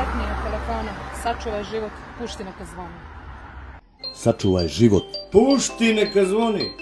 pametnije od telefona. Sačuvaj život, pušti neka zvoni. Sačuvaj život, pušti neka zvoni.